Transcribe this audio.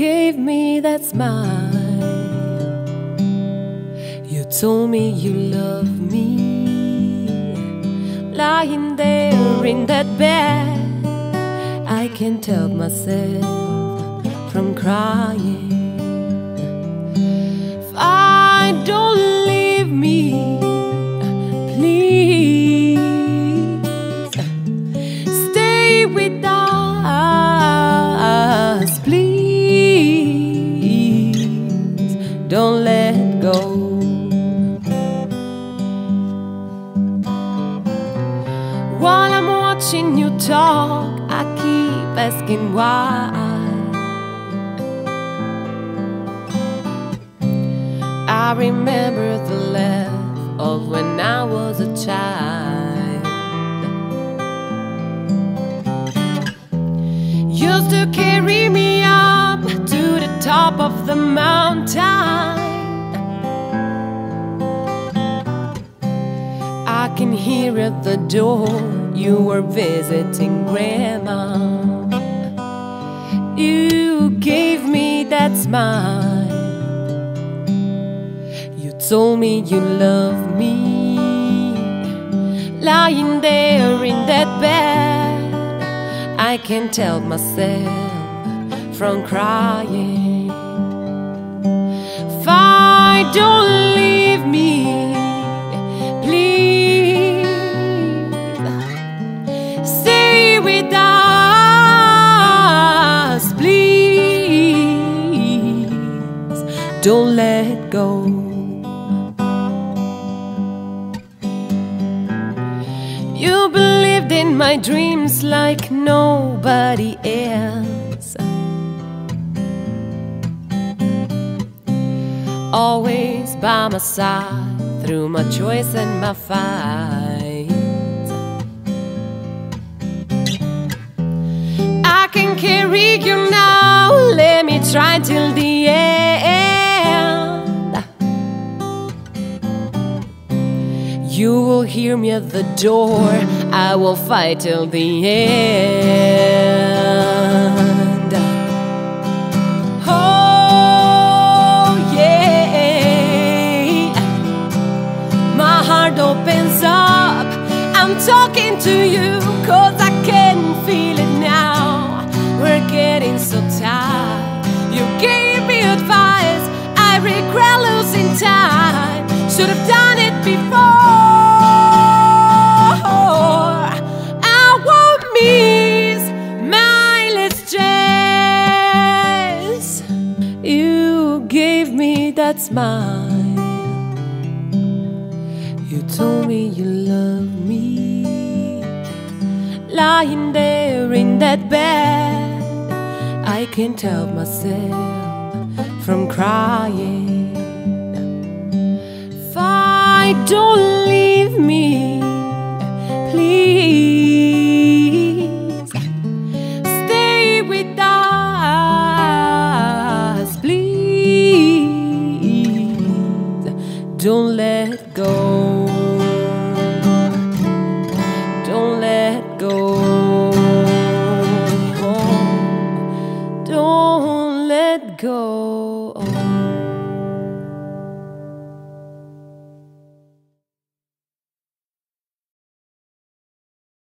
gave me that smile. You told me you love me. Lying there in that bed, I can't help myself from crying. Fine, don't leave me, watching you talk, I keep asking why. I remember the laugh of when I was a child. Used to carry me up to the top of the mountain. I can hear at the door you were visiting grandma. You gave me that smile. You told me you love me. Lying there in that bed, I can't help myself from crying. Fine, don't leave Don't let go. You believed in my dreams like nobody else. Always by my side through my choice and my fight. I can carry you now. Let me try till the end. You will hear me at the door. I will fight till the end. Me that smile. You told me you love me. Lying there in that bed, I can't help myself from crying. Fine, don't leave me. oh.